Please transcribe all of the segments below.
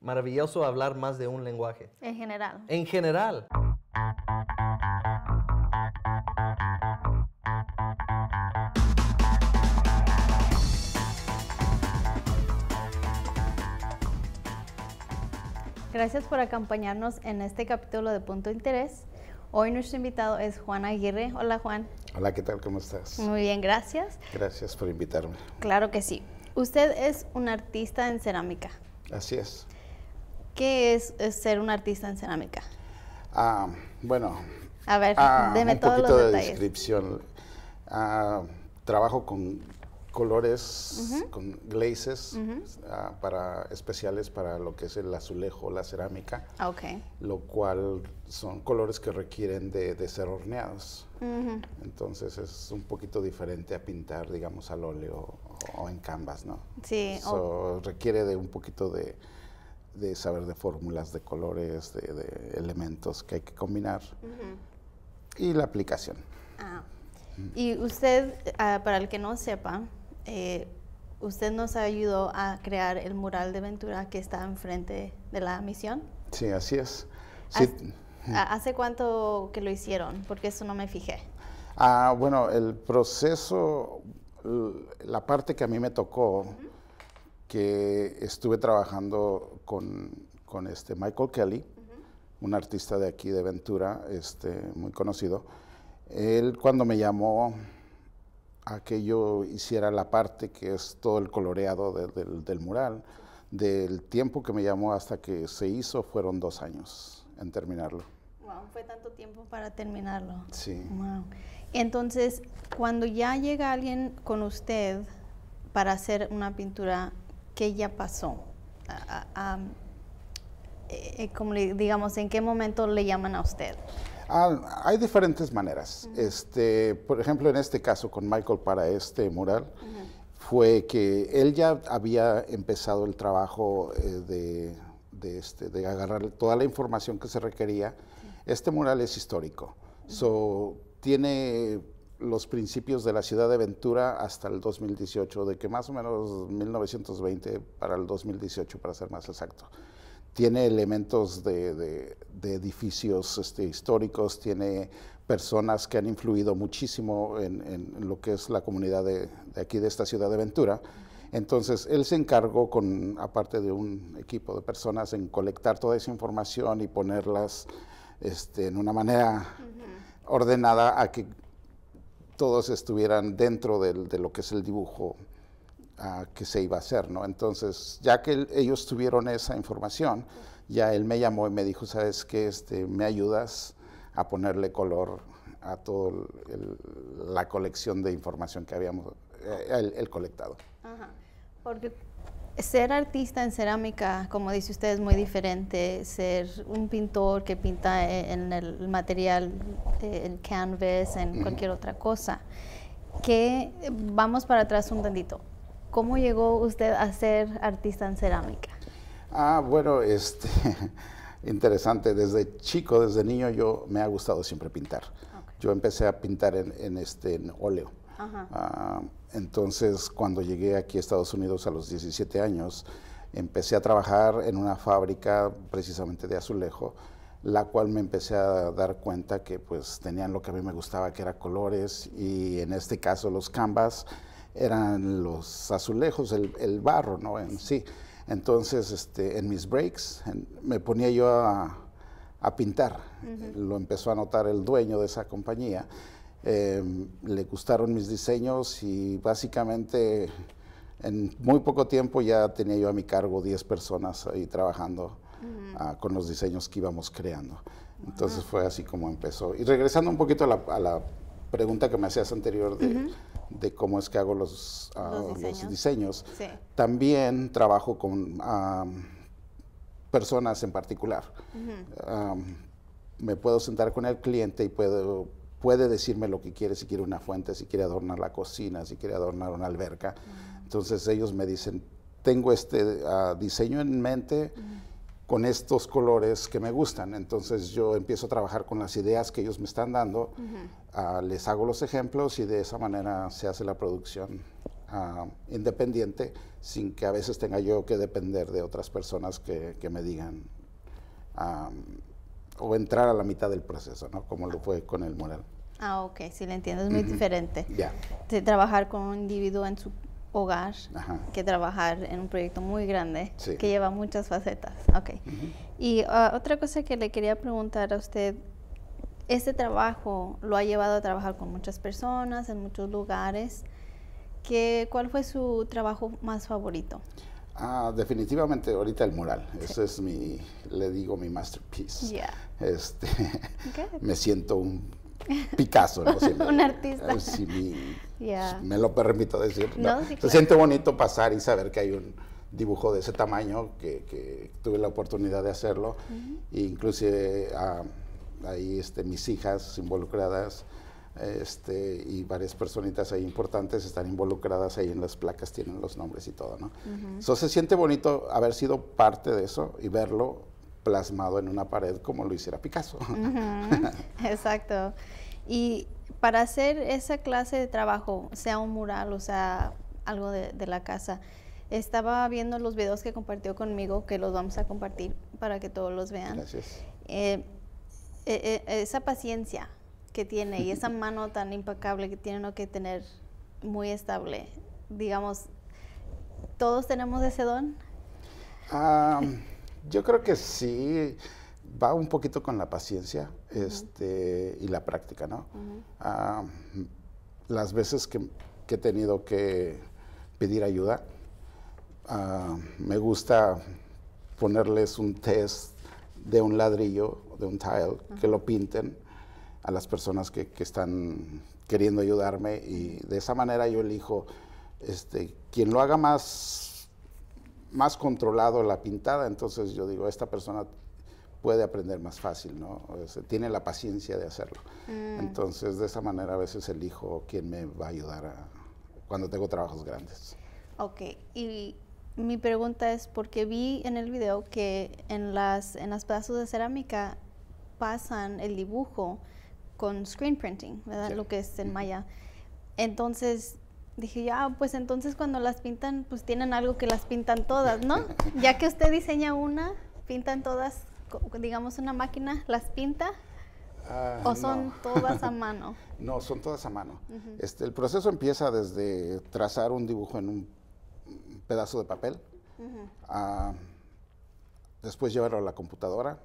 maravilloso hablar más de un lenguaje. En general. En general. Gracias por acompañarnos en este capítulo de Punto de Interés. Hoy nuestro invitado es Juan Aguirre. Hola Juan. Hola, ¿qué tal? ¿Cómo estás? Muy bien, gracias. Gracias por invitarme. Claro que sí. Usted es un artista en cerámica. Así es. ¿Qué es, es ser un artista en cerámica? Ah, bueno. A ver, ah, deme un todos poquito los de detalles. descripción. Ah, trabajo con colores, con glazes ah, para especiales para lo que es el azulejo, la cerámica, Ah, Ok. lo cual son colores que requieren de, de ser horneados. Entonces es un poquito diferente a pintar, digamos, al óleo o, o en canvas, ¿no? Sí, So, requiere de un poquito de, de saber de fórmulas, de colores, de, de elementos que hay que combinar y la aplicación. Ah. Y usted, ah, para el que no sepa, eh, usted nos ayudó a crear el mural de Ventura que está enfrente de la misión. Sí, así es. Sí, ¿Hace cuánto que lo hicieron? Porque eso no me fijé. Ah, bueno, el proceso, la parte que a mí me tocó, que estuve trabajando con, con este Michael Kelly, un artista de aquí de Ventura, este, muy conocido. Él cuando me llamó a que yo hiciera la parte que es todo el coloreado de- del, del mural, del tiempo que me llamó hasta que se hizo fueron dos años en terminarlo. Wow, fue tanto tiempo para terminarlo. Sí. Wow. Entonces, cuando ya llega alguien con usted para hacer una pintura, ¿qué ya pasó? Eh, como digamos, ¿en qué momento le llaman a usted? Ah, hay diferentes maneras. Este, por ejemplo, en este caso con Michael para este mural, fue que él ya había empezado el trabajo eh, de, de, este, de agarrar toda la información que se requería. Este mural es histórico. So, tiene los principios de la ciudad de Ventura hasta el 2018, de que más o menos 1920 para el 2018, para ser más exacto tiene elementos de, de- de edificios este, históricos, tiene personas que han influido muchísimo en, en lo que es la comunidad de, de aquí de esta ciudad de Ventura. Entonces, él se encargó con, aparte de un equipo de personas, en colectar toda esa información y ponerlas este, en una manera ordenada a que todos estuvieran dentro del- de lo que es el dibujo ah, que se iba a hacer, ¿no? Entonces, ya que ellos tuvieron esa información, ya él me llamó y me dijo, ¿sabes qué? Este, ¿Me ayudas a ponerle color a toda la colección de información que habíamos eh, él colectado? Ajá. Porque ser artista en cerámica, como dice usted, es muy diferente. Ser un pintor que pinta e- en el material, eh, en canvas, en cualquier otra cosa. Que vamos para atrás un tantito. ¿Cómo llegó usted a ser artista en cerámica? Ah, bueno, este, interesante. Desde chico, desde niño, yo me ha gustado siempre pintar. Yo empecé a pintar en, en este, en óleo. Ajá. Ah, entonces, cuando llegué aquí a Estados Unidos a los 17 años, empecé a trabajar en una fábrica precisamente de azulejo, la cual me empecé a dar cuenta que pues tenían lo que a mí me gustaba, que era colores, y en este caso los canvas eran los azulejos, el, el barro, ¿no? En sí. Entonces, este, en mis breaks, en- me ponía yo a, a pintar. Lo empezó a notar el dueño de esa compañía. Eh, le gustaron mis diseños y básicamente en muy poco tiempo ya tenía yo a mi cargo 10 personas ahí trabajando ah, con los diseños que íbamos creando. Entonces fue así como empezó. Y regresando un poquito a la, a la pregunta que me hacías anterior de, de cómo es que hago los, ah, Los los diseños. Sí. también trabajo con personas en particular. Me puedo sentar con el cliente y puedo, puede decirme lo que quiere, si quiere una fuente, si quiere adornar la cocina, si quiere adornar una alberca. Entonces ellos me dicen, tengo este ah, diseño en mente con estos colores que me gustan. Entonces yo empiezo a trabajar con las ideas que ellos me están dando, ah, les hago los ejemplos y de esa manera se hace la producción ah, independiente sin que a veces tenga yo que depender de otras personas que, que me digan o entrar a la mitad del proceso, ¿no? Como lo fue con el mural. Ah, ok, sí, le entiendo, es muy diferente. Ya. De trabajar con un individuo en su hogar Ajá. que trabajar en un proyecto muy grande Sí. que lleva muchas facetas. Ok. Y ah, otra cosa que le quería preguntar a usted, este trabajo lo ha llevado a trabajar con muchas personas en muchos lugares. ¿Qué, ¿Cuál fue su trabajo más favorito? Ah, definitivamente ahorita el mural. Ese es mi, le digo mi masterpiece. Yeah. Este, Good. me siento un Picasso, ¿no? Si me- Un artista. Si mi- Yeah. me lo permito decir. No, ¿no? sí, Se siente bonito pasar y saber que hay un dibujo de ese tamaño, que, que tuve la oportunidad de hacerlo. E inclusive ah, ahí este, mis hijas involucradas este, y varias personitas ahí importantes están involucradas ahí en las placas, tienen los nombres y todo, ¿no? So, se siente bonito haber sido parte de eso y verlo plasmado en una pared como lo hiciera Picasso. Exacto. Y para hacer esa clase de trabajo, sea un mural o sea algo de, de la casa, estaba viendo los videos que compartió conmigo, que los vamos a compartir para que todos los vean. Gracias. Eh, eh, eh, esa paciencia que tiene y esa mano tan impecable que tiene uno que tener muy estable, digamos, todos tenemos ese don. Ah, yo creo que sí, va un poquito con la paciencia este, y la práctica, ¿no? Las veces que, que he tenido que pedir ayuda, me gusta ponerles un test de un ladrillo, de un tile, que lo pinten a las personas que, que están queriendo ayudarme y de esa manera yo elijo este, quien lo haga más más controlado la pintada, entonces yo digo, esta persona puede aprender más fácil, ¿no? O sea, tiene la paciencia de hacerlo. Entonces, de esa manera a veces elijo quién me va a ayudar a- cuando tengo trabajos grandes. Ok, y mi pregunta es porque vi en el video que en las en las pedazos de cerámica pasan el dibujo con screen printing, ¿verdad? Sí. Lo que es en maya. Entonces dije, ya, pues entonces cuando las pintan, pues tienen algo que las pintan todas, ¿no? ya que usted diseña una, pintan todas, digamos una máquina, las pinta Ah, o son no. todas a mano. No, son todas a mano. este, el proceso empieza desde trazar un dibujo en un pedazo de papel, a después llevarlo a la computadora,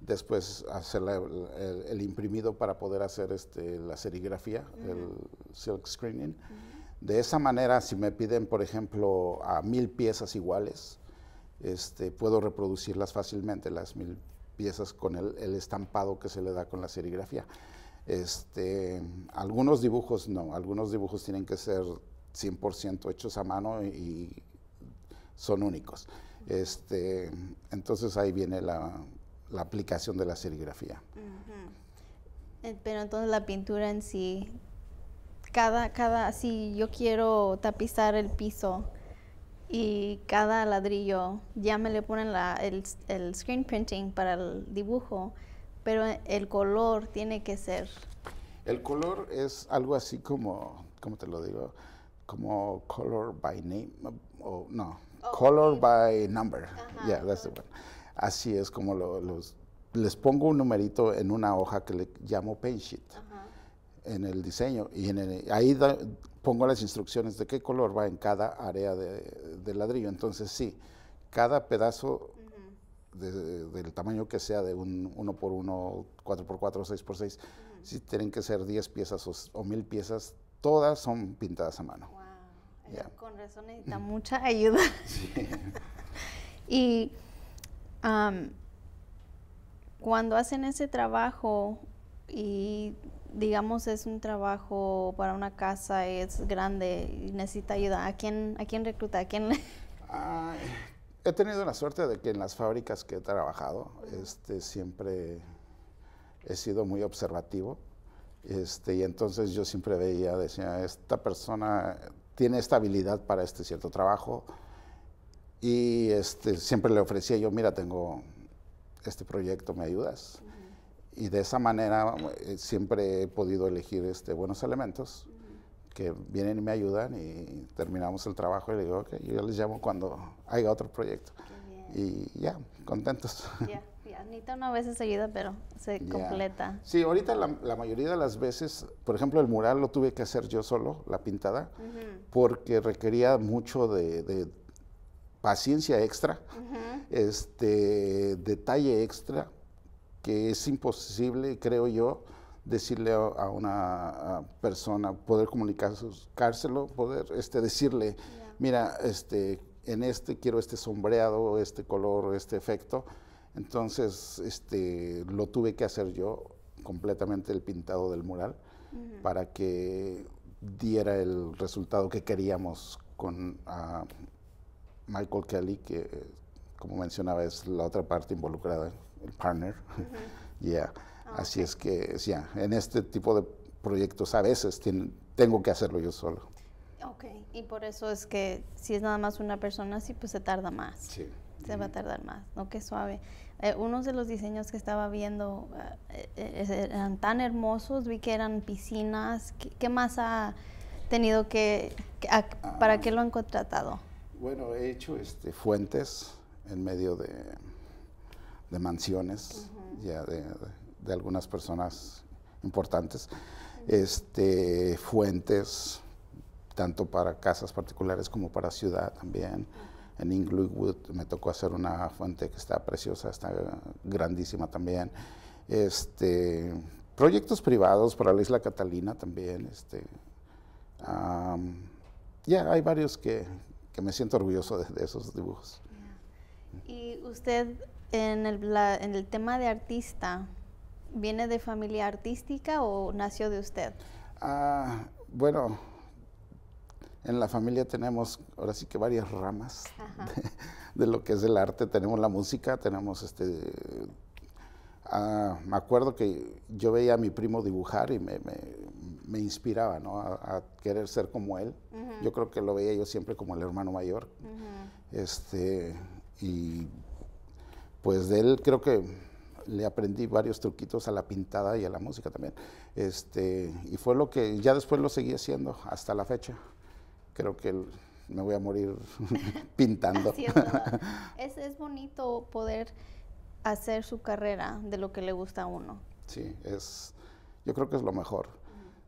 después hacer la- el, el imprimido para poder hacer este, la serigrafía, el silk screening. De esa manera, si me piden, por ejemplo, a mil piezas iguales, este, puedo reproducirlas fácilmente, las mil piezas con el, el estampado que se le da con la serigrafía. Este, algunos dibujos no, algunos dibujos tienen que ser 100% hechos a mano y, y son únicos. Este, entonces ahí viene la, la aplicación de la serigrafía. Eh, Pero entonces la pintura en sí, cada, cada, si yo quiero tapizar el piso y cada ladrillo, ya me le ponen la, el, el screen printing para el dibujo, pero el color tiene que ser, El color es algo así como, ¿cómo te lo digo? Como color by name, o no, color by number. yeah, that's the one. Así es como lo- los, les pongo un numerito en una hoja que le llamo paint sheet en el diseño. Y en el- ahí da- pongo las instrucciones de qué color va en cada área de, de ladrillo. Entonces sí, cada pedazo de- del tamaño que sea de un 1 por 1 4 por 4 6 por 6 si tienen que ser 10 piezas o, o 1000 piezas, todas son pintadas a mano. wow, con razón necesita mucha ayuda. y am, cuando hacen ese trabajo y digamos es un trabajo para una casa es grande y necesita ayuda, ¿a quién, a quién recluta? ¿A quién he tenido la suerte de que en las fábricas que he trabajado, este, siempre he sido muy observativo. Este, y entonces yo siempre veía, decía, esta persona tiene esta habilidad para este cierto trabajo. Y este, siempre le ofrecía yo, mira, tengo este proyecto, ¿me ayudas? Y de esa manera eh, siempre he podido elegir este, buenos elementos que vienen y me ayudan y terminamos el trabajo y le digo, ok, yo les llamo cuando haya otro proyecto. Y ya, contentos. Ya, ya, Necesita una vez ayuda, pero se Ya. completa. Sí, ahorita la, la mayoría de las veces, por ejemplo, el mural lo tuve que hacer yo solo, la pintada, porque requería mucho de, de paciencia extra, este detalle extra, que es imposible, creo yo, decirle a, una persona, poder comunicárselo, poder este, decirle, mira, este, en este quiero este sombreado, este color, este efecto. Entonces, este, lo tuve que hacer yo completamente el pintado del mural para que diera el resultado que queríamos con ah, Michael Kelly, que como mencionaba es la otra parte involucrada, el partner. Ya, así es que, ya, en este tipo de proyectos a veces tien- tengo que hacerlo yo solo. Ok, y por eso es que si es nada más una persona así, pues se tarda más. Sí. Se va a tardar más, ¿no? Qué suave. Eh, unos de los diseños que estaba viendo eh, eh, eran tan hermosos, vi que eran piscinas. ¿Qué, qué más ha tenido que, que- a- para qué lo han contratado? Bueno, he hecho este, fuentes en medio de, de mansiones, ya de, de algunas personas importantes. Este, fuentes, tanto para casas particulares como para ciudad también. En Inglewood me tocó hacer una fuente que está preciosa, está grandísima también. Este, proyectos privados para la isla Catalina también. Este, am, ya hay varios que, que me siento orgulloso de, de esos dibujos. Y usted, en el, la- en el tema de artista, ¿viene de familia artística o nació de usted? Ah, bueno, en la familia tenemos ahora sí que varias ramas de, de lo que es el arte. Tenemos la música, tenemos este... ah, me acuerdo que yo veía a mi primo dibujar y me, me- me inspiraba ¿no? a, a querer ser como él. Yo creo que lo veía yo siempre como el hermano mayor. este, y pues de él creo que le aprendí varios truquitos a la pintada y a la música también. Este, y fue lo que ya después lo seguí haciendo hasta la fecha. Creo que el- me voy a morir pintando. Es, es bonito poder hacer su carrera de lo que le gusta a uno. Sí, es, yo creo que es lo mejor.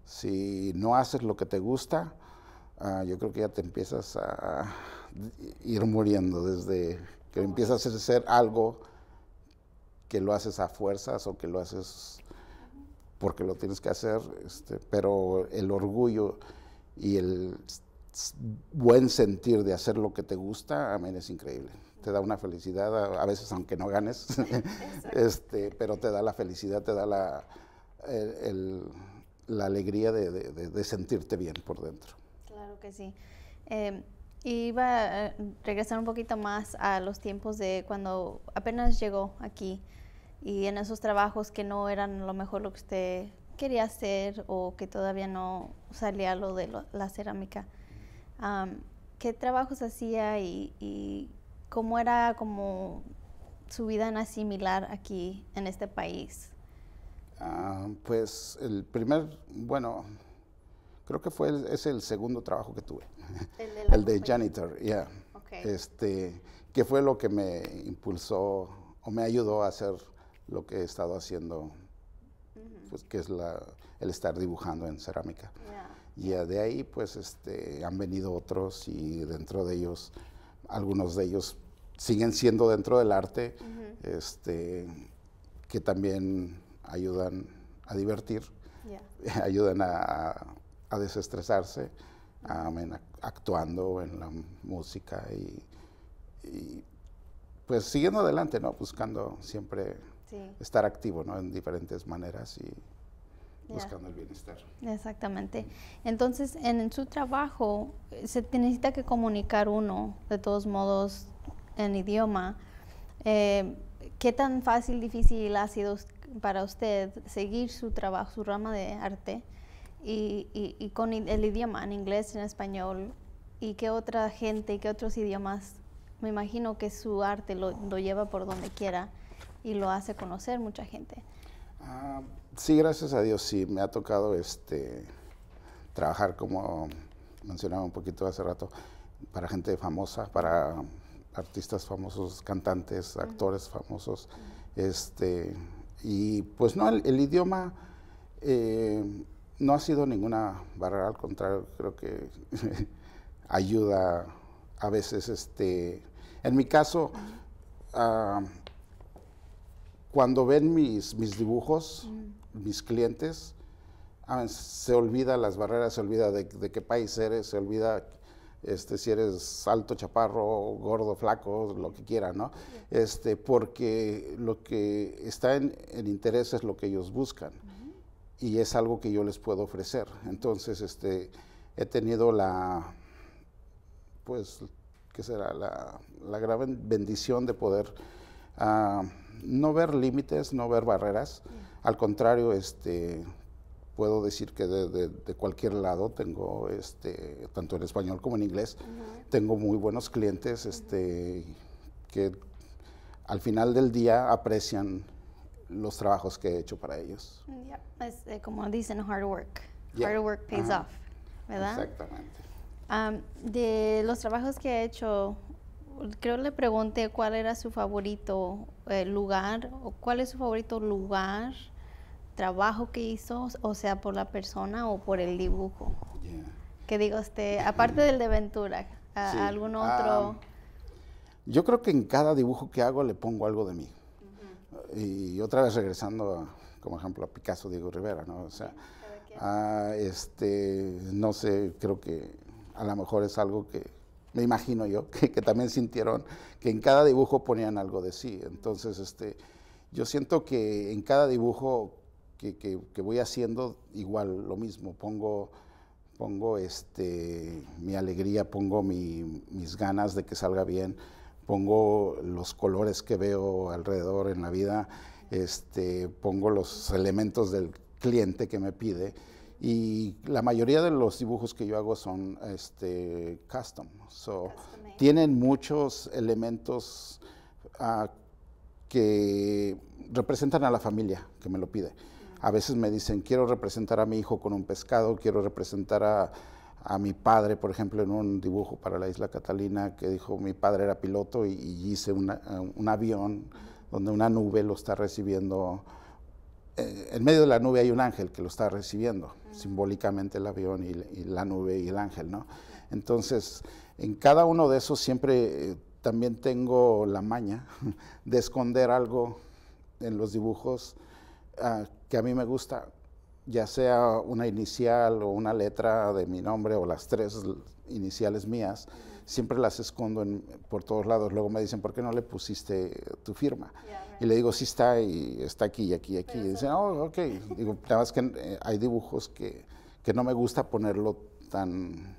Si no haces lo que te gusta, ah, yo creo que ya te empiezas a ir muriendo desde que empiezas a hacer algo que lo haces a fuerzas o que lo haces porque lo tienes que hacer, este, pero el orgullo y el buen sentir de hacer lo que te gusta, a mí es increíble. Te da una felicidad, a, a veces aunque no ganes, este, pero te da la felicidad, te da la, el- el- la alegría de, sentirte bien por dentro. Claro que sí. Eh, iba a regresar un poquito más a los tiempos de cuando apenas llegó aquí y en esos trabajos que no eran lo mejor lo que usted quería hacer o que todavía no salía lo de la cerámica. ¿Qué trabajos hacía y, y cómo era como su vida en asimilar aquí en este país? Ah, pues el primer, bueno, creo que fue el- es el segundo trabajo que tuve. El de el janitor, ya. Ok. Este, que fue lo que me impulsó o me ayudó a hacer lo que he estado haciendo, pues que es la, el estar dibujando en cerámica. Y de ahí, pues, este, han venido otros y dentro de ellos, algunos de ellos siguen siendo dentro del arte, este, que también ayudan a divertir, ayudan a, a desestresarse, actuando en la música y, y, pues siguiendo adelante, ¿no? Buscando siempre Sí. estar activo, ¿no? En diferentes maneras y buscando el bienestar. Exactamente. Entonces, en, en su trabajo eh, se necesita que comunicar uno, de todos modos, en idioma. Eh, ¿Qué tan fácil, difícil ha sido us- para usted seguir su trabajo, su rama de arte, y, y- y con el idioma, en inglés, en español, y qué otra gente, qué otros idiomas? Me imagino que su arte lo, lo lleva por donde quiera y lo hace conocer mucha gente. Ah, sí, gracias a Dios, sí, me ha tocado este, trabajar como mencionaba un poquito hace rato, para gente famosa, para artistas famosos, cantantes, actores famosos. Este, y pues no, el, idioma eh, no ha sido ninguna barrera, al contrario, creo que ayuda a veces. Este, en mi caso, ah, cuando ven mis, mis dibujos, mis clientes, se olvida las barreras, se olvida de, de, qué país eres, se olvida este, si eres alto, chaparro, gordo, flaco, lo que quiera, ¿no? Este, porque lo que está en, interés es lo que ellos buscan y es algo que yo les puedo ofrecer. Entonces, este, he tenido la, pues, ¿qué será? La, la gran bendición de poder uh, no ver límites, no ver barreras. Al contrario, este, puedo decir que de, cualquier lado tengo, este, tanto en español como en inglés, tengo muy buenos clientes este, que al final del día aprecian los trabajos que he hecho para ellos. Es, eh, como dicen, hard work. Hard work pays off, ¿verdad? Exactamente. de los trabajos que he hecho, creo le pregunté cuál era su favorito eh, lugar o cuál es su favorito lugar trabajo que hizo, o sea, por la persona o por el dibujo. Que digo usted, aparte del de Ventura, ¿algún otro? yo creo que en cada dibujo que hago le pongo algo de mí. Y otra vez regresando, como ejemplo, a Picasso, Diego Rivera, ¿no? O sea, este, no sé, creo que a lo mejor es algo que me imagino yo, que, que, también sintieron que en cada dibujo ponían algo de sí. Entonces, este, yo siento que en cada dibujo que, voy haciendo igual lo mismo, pongo, pongo este, mi alegría, pongo mis ganas de que salga bien, pongo los colores que veo alrededor en la vida, este, pongo los elementos del cliente que me pide y la mayoría de los dibujos que yo hago son este, custom, so, tienen muchos elementos ah, que representan a la familia que me lo pide. A veces me dicen, quiero representar a mi hijo con un pescado, quiero representar a, mi padre, por ejemplo, en un dibujo para la isla Catalina, que dijo, mi padre era piloto y, hice un avión donde una nube lo está recibiendo. Eh, en medio de la nube hay un ángel que lo está recibiendo, simbólicamente el avión y, la nube y el ángel, ¿no? Entonces, en cada uno de esos siempre eh, también tengo la maña de esconder algo en los dibujos Ah, que a mí me gusta, ya sea una inicial o una letra de mi nombre o las tres iniciales mías, siempre las escondo por todos lados. Luego me dicen, ¿por qué no le pusiste tu firma? Y le digo, sí está, y está aquí y aquí y aquí. Y dicen, oh, ok. Digo, nada más que eh, hay dibujos que, que, no me gusta ponerlo tan,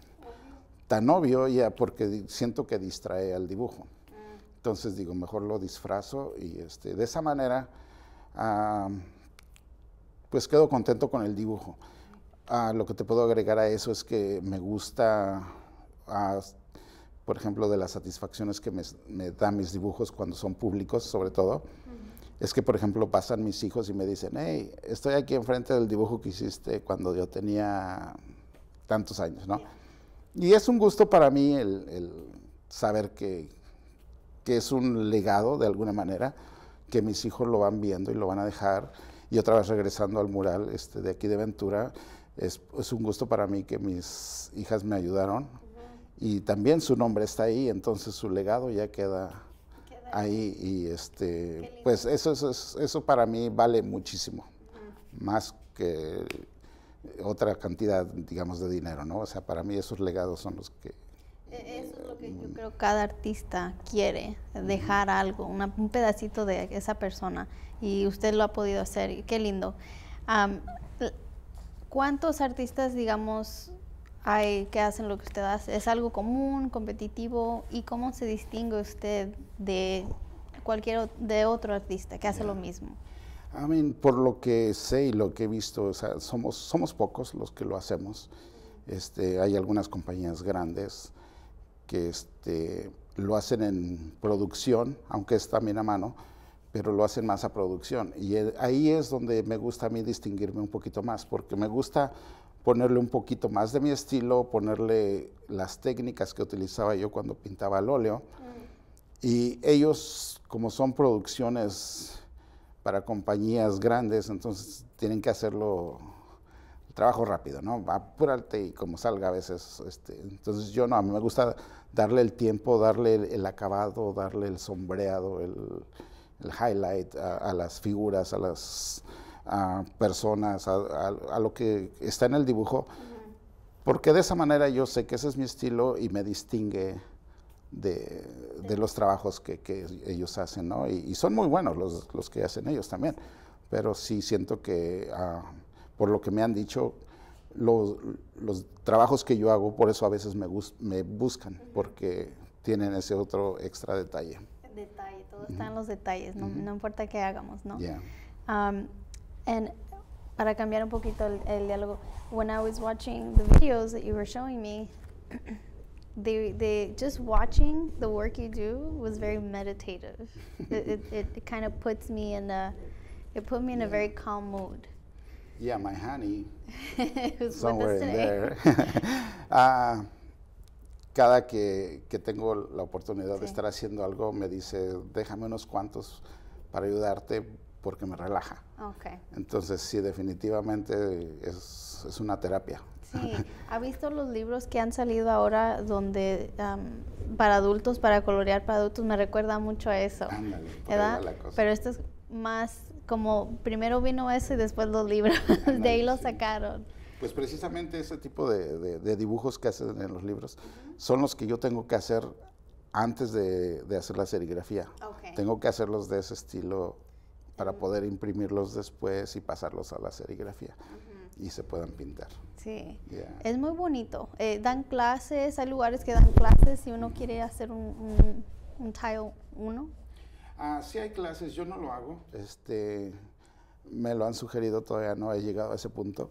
tan obvio, ya porque siento que distrae al dibujo. Mm. Entonces digo, mejor lo disfrazo y este, de esa manera pues quedo contento con el dibujo. Ah, lo que te puedo agregar a eso es que me gusta, ah, por ejemplo, de las satisfacciones que me, dan mis dibujos cuando son públicos, sobre todo, es que, por ejemplo, pasan mis hijos y me dicen, hey, estoy aquí enfrente del dibujo que hiciste cuando yo tenía tantos años, ¿no? Y es un gusto para mí el, saber que, que es un legado, de alguna manera, que mis hijos lo van viendo y lo van a dejar y otra vez regresando al mural este, de aquí de Ventura, es, es, un gusto para mí que mis hijas me ayudaron. Y también su nombre está ahí, entonces su legado ya queda, ahí y este, pues eso, eso, eso para mí vale muchísimo, más que otra cantidad, digamos, de dinero, ¿no? O sea, para mí esos legados son los que eso es lo que yo creo cada artista quiere, dejar algo, un pedacito de esa persona. Y usted lo ha podido hacer, y qué lindo. ¿Cuántos artistas, digamos, hay que hacen lo que usted hace? ¿Es algo común, competitivo? ¿Y cómo se distingue usted de cualquier de otro artista que hace lo mismo? I mean, por lo que sé y lo que he visto, somos, somos pocos los que lo hacemos. Este, hay algunas compañías grandes que este, lo hacen en producción, aunque es también a mano, pero lo hacen más a producción. Y ahí es donde me gusta a mí distinguirme un poquito más, porque me gusta ponerle un poquito más de mi estilo, ponerle las técnicas que utilizaba yo cuando pintaba al óleo. Y ellos, como son producciones para compañías grandes, entonces tienen que hacerlo trabajo rápido, ¿no? Apúrate y como salga a veces. Este, entonces yo no, a mí me gusta darle el tiempo, darle el, acabado, darle el sombreado, el, highlight a, las figuras, a las personas, a, lo que está en el dibujo, porque de esa manera yo sé que ese es mi estilo y me distingue de, los trabajos que, ellos hacen, ¿no? Y, son muy buenos los, los, que hacen ellos también, pero sí siento que... Ah, por lo que me han dicho, los, los, trabajos que yo hago, por eso a veces me, me buscan, porque tienen ese otro extra detalle. Detalle, todo está en los detalles, no, no, importa qué hagamos, ¿no? Yeah. Um, and para cambiar un poquito el, el, diálogo, when I was watching the videos that you were showing me, they, they just watching the work you do was very meditative. it, it, it, kind of puts me in a, it put me in a very calm mood. Yeah, my honey. somewhere in there. Ah, cada que, que, tengo la oportunidad de estar haciendo algo, me dice, déjame unos cuantos para ayudarte porque me relaja. Okay. Entonces, sí, definitivamente es, es una terapia. Sí, ¿ha visto los libros que han salido ahora donde para adultos, para colorear para adultos? Me recuerda mucho a eso. Ándale, ¿verdad? Pero esto es más como primero vino eso y después los libros, de ahí lo sacaron. Pues precisamente ese tipo de, dibujos que hacen en los libros son los que yo tengo que hacer antes de, hacer la serigrafía. Tengo que hacerlos de ese estilo para poder imprimirlos después y pasarlos a la serigrafía y se puedan pintar. Sí, es muy bonito. Eh, dan clases, hay lugares que dan clases si uno quiere hacer un, un, un tile 1 Ah, sí hay clases, yo no lo hago. Este, me lo han sugerido, todavía no he llegado a ese punto.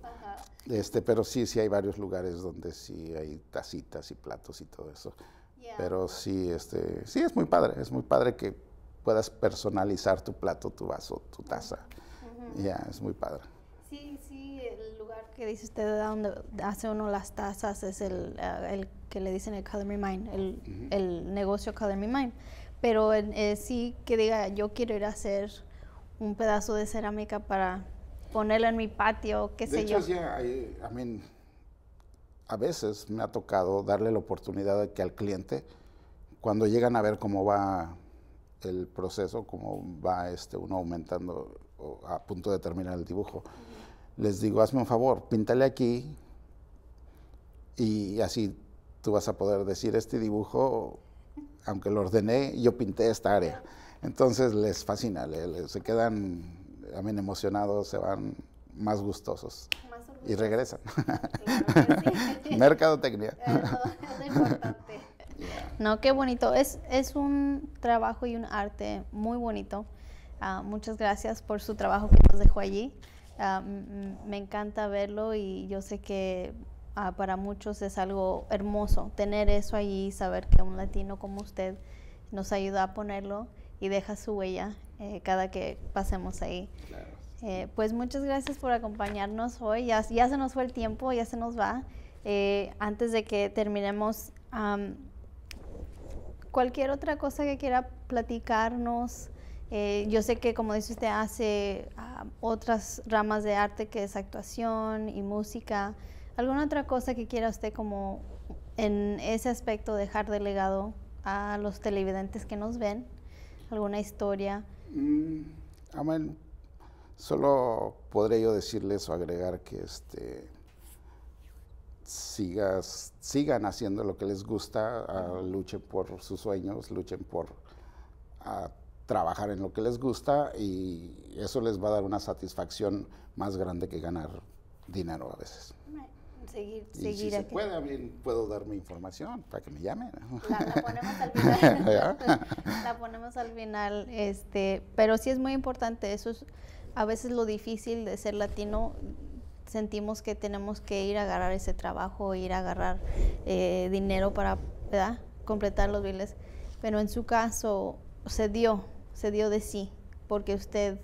Este, pero sí, sí hay varios lugares donde sí hay tacitas y platos y todo eso. Pero sí, este, sí es muy padre, es muy padre que puedas personalizar tu plato, tu vaso, tu taza. Ya, es muy padre. Sí, sí, el lugar que dice usted de donde hace uno las tazas es el, ah, el que le dicen el Color Me Mine, el, el negocio Color Me Mine pero eh, sí que diga, yo quiero ir a hacer un pedazo de cerámica para ponerlo en mi patio, qué sé yo. Ya, a veces me ha tocado darle la oportunidad de que al cliente, cuando llegan a ver cómo va el proceso, cómo va este, uno aumentando a punto de terminar el dibujo, les digo, hazme un favor, píntale aquí y así tú vas a poder decir este dibujo aunque lo ordené, yo pinté esta área. Entonces les fascina, se quedan también emocionados, se van más gustosos y regresan. Mercadotecnia. Es importante. No, qué bonito. Es, es un trabajo y un arte muy bonito. Ah, muchas gracias por su trabajo que nos dejó allí. Ah, me encanta verlo y yo sé que Ah, para muchos es algo hermoso tener eso ahí, saber que un latino como usted nos ayuda a ponerlo y deja su huella eh, cada que pasemos ahí. Eh, pues muchas gracias por acompañarnos hoy. Ya, ya, se nos fue el tiempo, ya se nos va. Eh, antes de que terminemos, cualquier otra cosa que quiera platicarnos. yo sé que, como dice usted, hace ah, otras ramas de arte que es actuación y música. ¿Alguna otra cosa que quiera usted como en ese aspecto dejar de legado a los televidentes que nos ven? ¿Alguna historia? Mm, amén. Solo podré yo decirles o agregar que este sigas, sigan haciendo lo que les gusta, luchen por sus sueños, luchen por trabajar en lo que les gusta y eso les va a dar una satisfacción más grande que ganar dinero a veces seguir, y si se puede, puedo dar mi información para que me llamen. La, ponemos al final. la ponemos al final, este, pero sí es muy importante, eso es a veces lo difícil de ser latino, sentimos que tenemos que ir a agarrar ese trabajo, ir a agarrar eh, dinero para completar los biles, pero en su caso se dio, se dio de sí, porque usted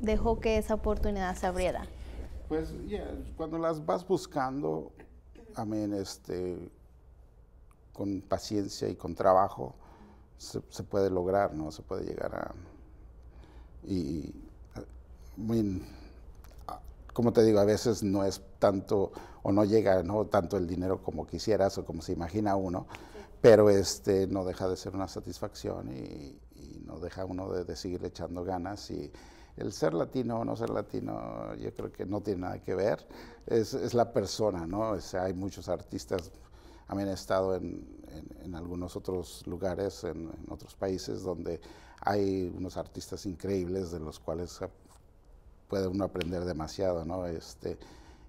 dejó que esa oportunidad se abriera. Pues ya, cuando las vas buscando, amén, este, con paciencia y con trabajo, se, se puede lograr, ¿no? Se puede llegar a... Y, muy, como te digo, a veces no es tanto o no llega no tanto el dinero como quisieras o como se imagina uno, pero este no deja de ser una satisfacción y, y no deja uno de, de, seguir echando ganas y el ser latino o no ser latino yo creo que no tiene nada que ver, es, es la persona, ¿no? O sea, hay muchos artistas, han estado en, en, en, algunos otros lugares, en, en otros países donde hay unos artistas increíbles de los cuales puede uno aprender demasiado, ¿no? Este,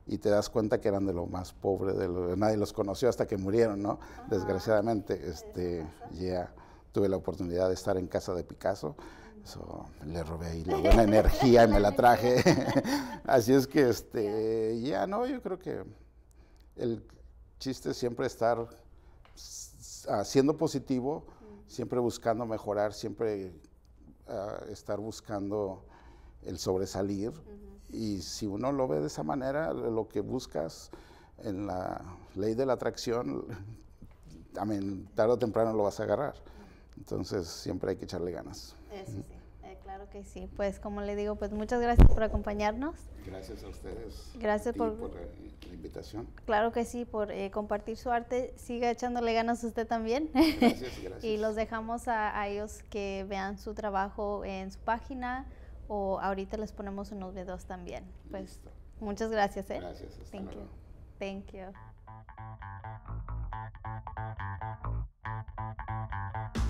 y te das cuenta que eran de lo más pobre, de lo, nadie los conoció hasta que murieron, ¿no? Ajá. Desgraciadamente, este, ya yeah, tuve la oportunidad de estar en casa de Picasso, eso, le robé ahí la buena energía y me la traje. Así es que, este, ya, yeah, no, yo creo que el chiste es siempre estar uh, siendo positivo, siempre buscando mejorar, siempre uh, estar buscando el sobresalir. Uh -huh. Y si uno lo ve de esa manera, lo que buscas en la ley de la atracción, I mean, tarde o temprano lo vas a agarrar. Entonces siempre hay que echarle ganas. Eso sí, eh, claro que sí. Pues como le digo, pues muchas gracias por acompañarnos. Gracias a ustedes. Gracias a por, por la, la, invitación. Claro que sí, por eh, compartir su arte. Siga echándole ganas usted también. Gracias, gracias. y los dejamos a, a ellos que vean su trabajo en su página o ahorita les ponemos unos videos también. Pues Listo. muchas gracias, ¿eh? Gracias. Hasta Thank luego. you. Thank you.